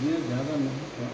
ये ज़्यादा नहीं था।